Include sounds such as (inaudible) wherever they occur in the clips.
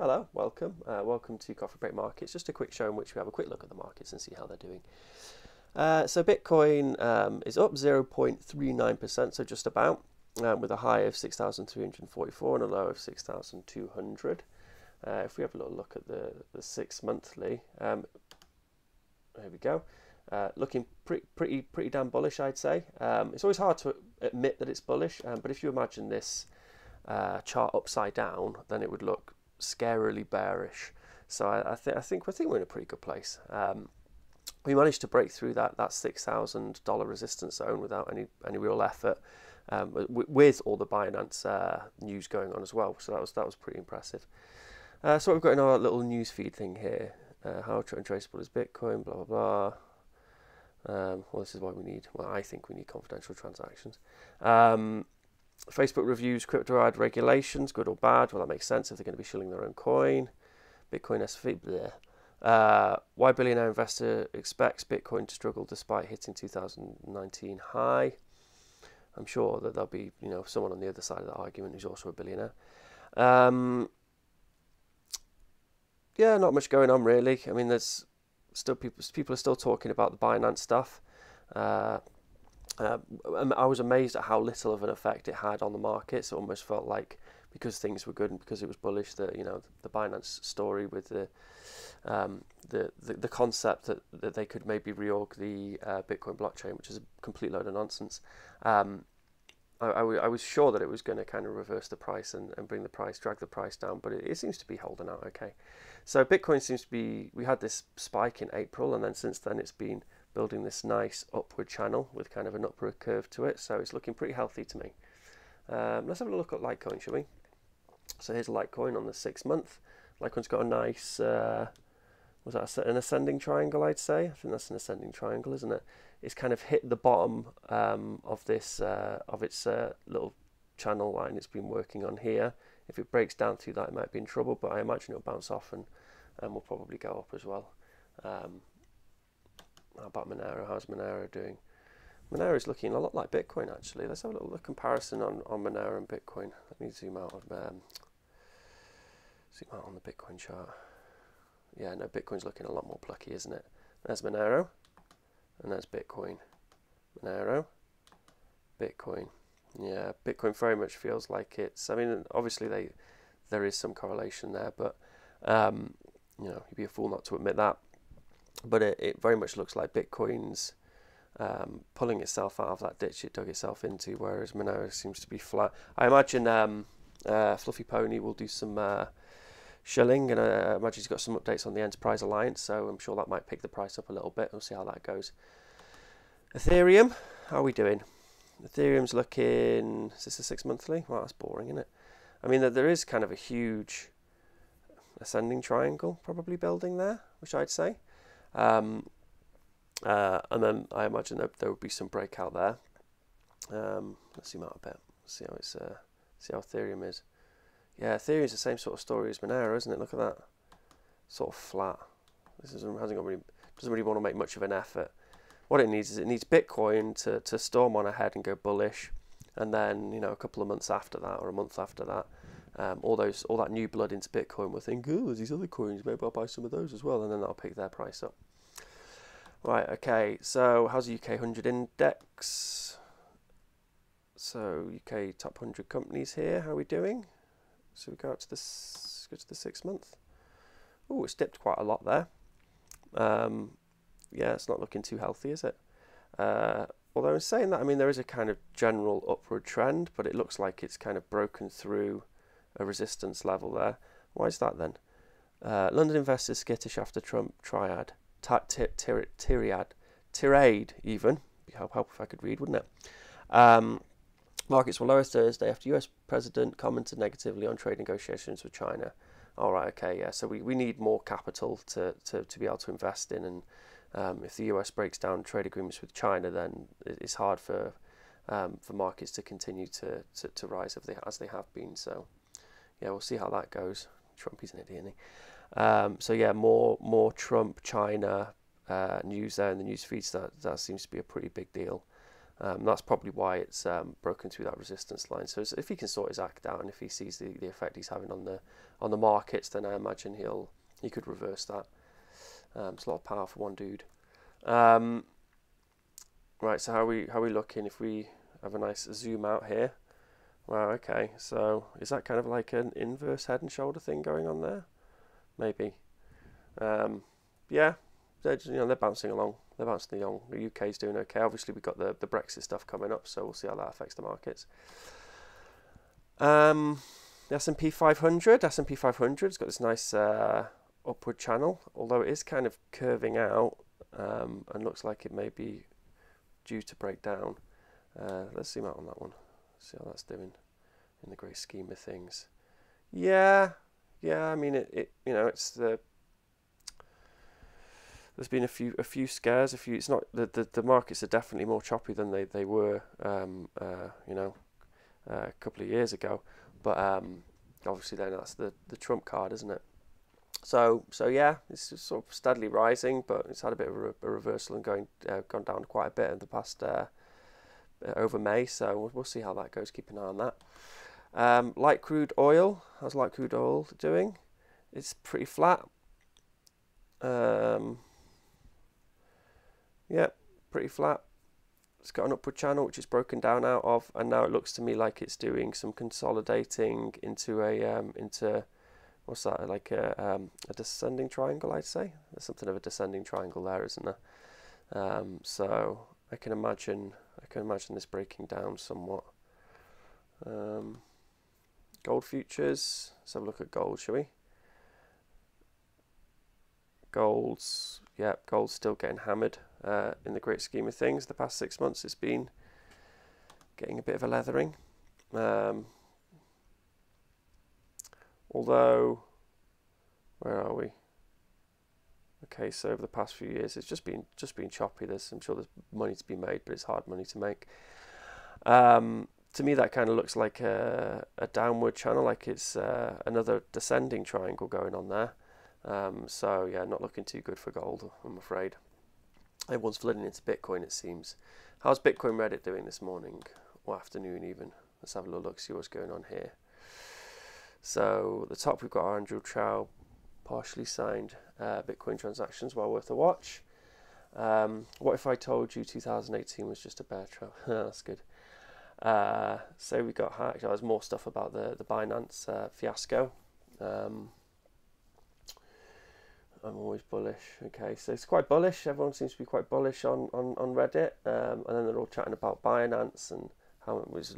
Hello, welcome. Uh, welcome to Coffee Break Markets. Just a quick show in which we have a quick look at the markets and see how they're doing. Uh, so Bitcoin um, is up 0.39%, so just about, um, with a high of 6,344 and a low of 6,200. Uh, if we have a little look at the, the six monthly, um, there we go. Uh, looking pretty, pretty, pretty damn bullish, I'd say. Um, it's always hard to admit that it's bullish, um, but if you imagine this uh, chart upside down, then it would look scarily bearish. So I, I, I think I think we're in a pretty good place. Um, we managed to break through that that six thousand dollar resistance zone without any any real effort, um, with all the Binance uh, news going on as well. So that was that was pretty impressive. Uh, so we've got in our little news feed thing here. Uh, how traceable is Bitcoin? Blah blah blah. Um, well, this is why we need. Well, I think we need confidential transactions. Um, Facebook reviews crypto ad regulations, good or bad. Well, that makes sense if they're going to be shilling their own coin. Bitcoin SV, bleh. Uh, why billionaire investor expects Bitcoin to struggle despite hitting 2019 high. I'm sure that there'll be, you know, someone on the other side of that argument who's also a billionaire. Um, yeah, not much going on really. I mean, there's still people people are still talking about the Binance stuff. Uh, uh, I was amazed at how little of an effect it had on the markets. It almost felt like because things were good and because it was bullish that you know the Binance story with the um, the, the, the concept that, that they could maybe reorg the uh, Bitcoin blockchain, which is a complete load of nonsense. Um, I, I, w- I was sure that it was going to kind of reverse the price and, and bring the price, drag the price down, but it, it seems to be holding out okay. So Bitcoin seems to be, we had this spike in April, and then since then it's been building this nice upward channel with kind of an upward curve to it. So it's looking pretty healthy to me. Um, let's have a look at Litecoin, shall we? So here's Litecoin on the six month. Litecoin's got a nice, uh, was that an ascending triangle? I'd say. I think that's an ascending triangle, isn't it? It's kind of hit the bottom um, of this uh, of its uh, little channel line it's been working on here. If it breaks down through that, it might be in trouble, but I imagine it'll bounce off and, and will probably go up as well. Um, how about Monero? How's Monero doing? Monero is looking a lot like Bitcoin actually. Let's have a little comparison on, on Monero and Bitcoin. Let me zoom out of um, zoom out on the Bitcoin chart. Yeah, no, Bitcoin's looking a lot more plucky, isn't it? There's Monero, and there's Bitcoin. Monero, Bitcoin. Yeah, Bitcoin very much feels like it's. I mean, obviously they there is some correlation there, but um, you know, you'd be a fool not to admit that but it, it very much looks like Bitcoin's um, pulling itself out of that ditch it dug itself into, whereas Monero seems to be flat. I imagine um, uh, Fluffy Pony will do some uh, shilling, and uh, I imagine he's got some updates on the Enterprise Alliance, so I'm sure that might pick the price up a little bit. We'll see how that goes. Ethereum, how are we doing? Ethereum's looking. Is this a six monthly? Well, that's boring, isn't it? I mean, there is kind of a huge ascending triangle probably building there, which I'd say. Um, uh, and then I imagine there, there would be some breakout there. Um, let's zoom out a bit. See how it's uh, see how Ethereum is. Yeah, Ethereum is the same sort of story as Monero, isn't it? Look at that, sort of flat. This is, hasn't got really doesn't really want to make much of an effort. What it needs is it needs Bitcoin to to storm on ahead and go bullish, and then you know a couple of months after that or a month after that, um, all those all that new blood into Bitcoin will think, oh, there's these other coins, maybe I'll buy some of those as well, and then that'll pick their price up. Right, okay, so how's the UK 100 index? So UK top 100 companies here, how are we doing? So we go out to this, go to the six month. Oh, it's dipped quite a lot there. Um, yeah, it's not looking too healthy, is it? Uh, although in saying that, I mean there is a kind of general upward trend, but it looks like it's kind of broken through a resistance level there. Why is that then? Uh, London investors skittish after Trump triad, tirade, tirade even. Help, help if I could read, wouldn't it? Um, markets were lower Thursday after US President commented negatively on trade negotiations with China. All right, okay, yeah. So we, we need more capital to, to, to be able to invest in, and um, if the US breaks down trade agreements with China, then it's hard for um, for markets to continue to, to, to rise as they, as they have been. So yeah, we'll see how that goes. Trump is an idiot, isn't he? Um, so yeah, more more Trump China uh, news there in the news feeds. That that seems to be a pretty big deal. Um, that's probably why it's um, broken through that resistance line. So if he can sort his act out and if he sees the, the effect he's having on the on the markets, then I imagine he'll he could reverse that. Um, it's a lot of power for one dude. Um, right, so how are we how are we looking if we have a nice zoom out here? Wow, okay. So is that kind of like an inverse head and shoulder thing going on there? Maybe. Um, yeah, they're you know they're bouncing along. They're bouncing along. The UK's doing okay. Obviously, we've got the the Brexit stuff coming up, so we'll see how that affects the markets. Um, the S&P 500. S&P 500's got this nice uh, upward channel, although it is kind of curving out um, and looks like it may be due to break down. Uh, let's zoom out on that one. See how that's doing in the great scheme of things. Yeah, yeah. I mean, it, it you know, it's the there's been a few a few scares. A few. It's not the the, the markets are definitely more choppy than they they were. Um, uh, you know, uh, a couple of years ago. But um, obviously, then that's the the trump card, isn't it? So so yeah, it's sort of steadily rising, but it's had a bit of a, reversal and going uh, gone down quite a bit in the past uh over May. So we'll, we'll, see how that goes. Keep an eye on that. Um, light crude oil. How's light crude oil doing? It's pretty flat. Um, yeah, pretty flat. It's got an upward channel which is broken down out of, and now it looks to me like it's doing some consolidating into a um, into what's that like a um, a descending triangle? I'd say there's something of a descending triangle there, isn't there? Um, so I can imagine I can imagine this breaking down somewhat. Um, gold futures. Let's have a look at gold, shall we? Gold's yeah, gold's still getting hammered uh, in the great scheme of things. The past six months, it's been getting a bit of a leathering. Um, although, where are we? Okay, so over the past few years, it's just been just been choppy. There's, I'm sure there's money to be made, but it's hard money to make. Um, to me, that kind of looks like a, a downward channel, like it's uh, another descending triangle going on there. Um, so yeah, not looking too good for gold, I'm afraid. Everyone's flooding into Bitcoin, it seems. How's Bitcoin Reddit doing this morning or afternoon even? Let's have a little look, see what's going on here. So the top we've got Andrew Chow, partially signed uh, Bitcoin transactions, well worth a watch. Um, what if I told you 2018 was just a bear trap? (laughs) That's good. Uh, so we got hacked. There's more stuff about the the Binance uh, fiasco. Um, I'm always bullish. Okay, so it's quite bullish. Everyone seems to be quite bullish on on on Reddit, um, and then they're all chatting about Binance and how it was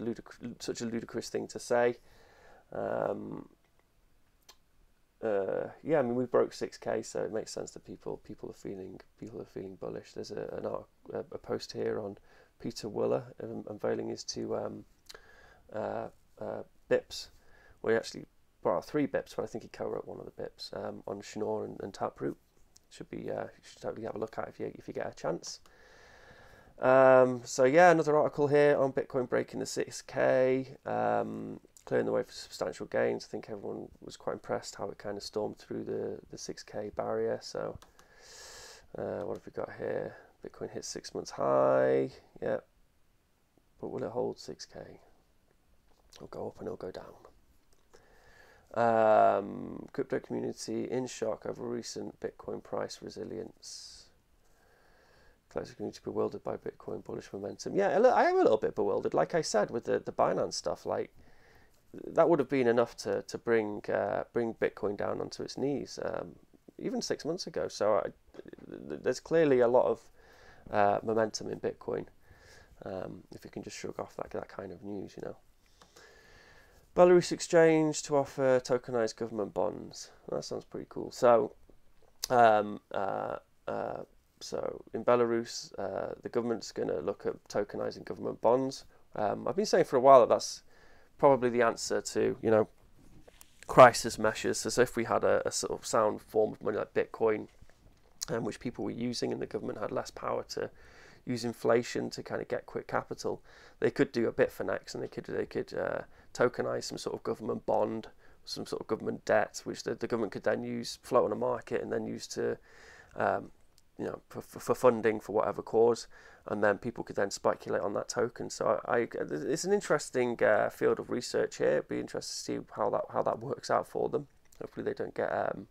such a ludicrous thing to say. Um, uh, yeah, I mean we broke 6k, so it makes sense that people people are feeling people are feeling bullish. There's a an art, a, a post here on Pieter Wuille um, unveiling his two um, uh, uh, bips, where he actually well, three bips, but I think he co-wrote one of the bips um, on Schnorr and, and Taproot. Should be uh, should totally have a look at if you if you get a chance. Um, so yeah, another article here on Bitcoin breaking the 6k, um, clearing the way for substantial gains. I think everyone was quite impressed how it kind of stormed through the the 6k barrier. So uh, what have we got here? Bitcoin hit six months high. Yep. but will it hold 6k? It'll go up and it'll go down. Um, crypto community in shock over recent Bitcoin price resilience. Collective community bewildered by Bitcoin bullish momentum. Yeah, I am a little bit bewildered. Like I said with the, the Binance stuff, like that would have been enough to to bring uh, bring Bitcoin down onto its knees, um, even six months ago. So I, there's clearly a lot of uh, momentum in Bitcoin. Um, if you can just shrug off that that kind of news, you know. Belarus exchange to offer tokenized government bonds. That sounds pretty cool. So, um, uh, uh, so in Belarus, uh, the government's going to look at tokenizing government bonds. Um, I've been saying for a while that that's probably the answer to you know crisis measures. So if we had a, a sort of sound form of money like Bitcoin, um, which people were using, and the government had less power to use inflation to kind of get quick capital, they could do a bit for next, and they could they could uh, tokenize some sort of government bond, some sort of government debt, which the, the government could then use, float on a market, and then use to, um, you know, for, for funding for whatever cause. and then people could then speculate on that token. So I, I it's an interesting uh, field of research here. It'd be interesting to see how that how that works out for them. Hopefully they don't get um,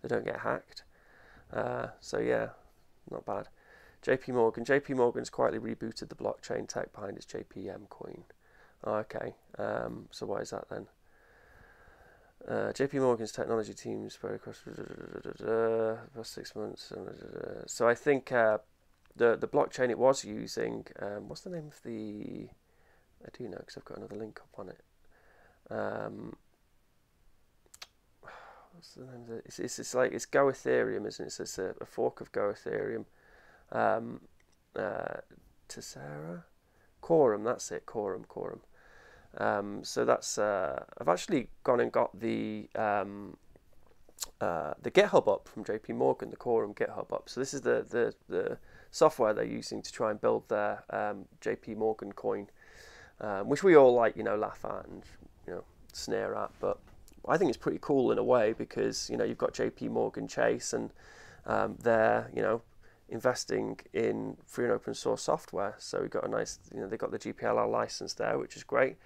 they don't get hacked. Uh, so yeah, not bad. JP Morgan. JP Morgan's quietly rebooted the blockchain tech behind its JPM coin. Okay. Um, so why is that then? Uh, JP Morgan's technology team spread across the past six months. So I think uh, the the blockchain it was using. Um, what's the name of the? I do know because I've got another link up on it. Um, what's the name of it? It's, it's, it's like it's Go Ethereum, isn't it? It's a, a fork of Go Ethereum. Um, uh, Tessera, Quorum. That's it. Quorum. Quorum. Um, so that's uh, I've actually gone and got the um, uh, the GitHub up from JP Morgan, the Quorum GitHub up. So this is the the, the software they're using to try and build their um, JP Morgan coin, um, which we all like, you know, laugh at and you know sneer at, but I think it's pretty cool in a way because you know you've got JP Morgan Chase and um, they're you know investing in free and open source software. So we've got a nice, you know, they've got the GPLR license there, which is great.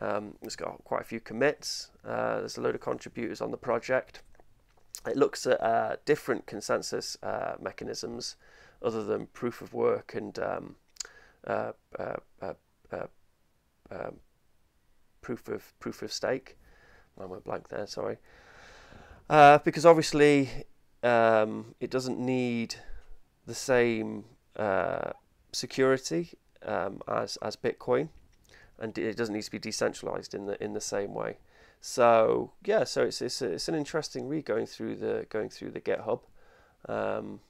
Um, it's got quite a few commits. Uh, there's a load of contributors on the project. It looks at uh, different consensus uh, mechanisms other than proof of work and um, uh, uh, uh, um, proof of proof of stake. I went blank there. Sorry. because obviously um, it doesn't need the same uh, security um, as as Bitcoin, and it doesn't need to be decentralized in the in the same way. So yeah, so it's it's, it's an interesting read going through the going through the GitHub. Um,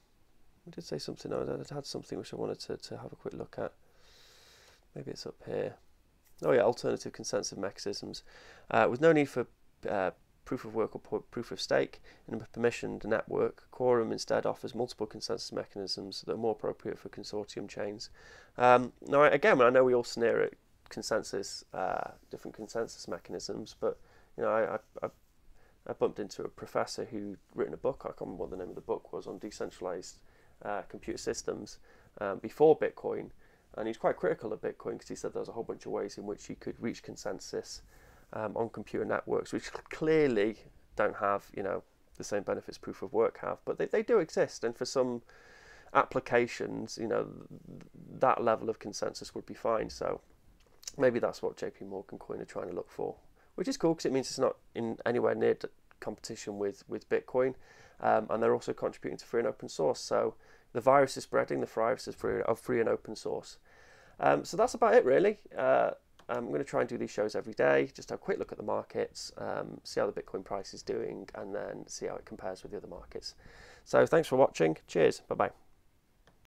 I did say something. I had something which I wanted to, to have a quick look at. Maybe it's up here. Oh yeah, alternative consensus mechanisms. Uh, with no need for uh, proof of work or proof of stake in a permissioned network, Quorum instead offers multiple consensus mechanisms that are more appropriate for consortium chains. Um, now, again, I know we all sneer at consensus, uh, different consensus mechanisms, but you know, I, I, I, bumped into a professor who'd written a book. I can't remember what the name of the book was on decentralized uh, computer systems um, before Bitcoin, and he's quite critical of Bitcoin because he said there was a whole bunch of ways in which you could reach consensus um, on computer networks, which clearly don't have, you know, the same benefits proof of work have, but they, they do exist. And for some applications, you know, that level of consensus would be fine. So maybe that's what JP Morgan Coin are trying to look for, which is cool because it means it's not in anywhere near competition with, with Bitcoin. Um, and they're also contributing to free and open source. So the virus is spreading, the virus is free, of free and open source. Um, so that's about it, really. Uh, um, I'm going to try and do these shows every day, just have a quick look at the markets, um, see how the Bitcoin price is doing, and then see how it compares with the other markets. So thanks for watching. Cheers. Bye bye.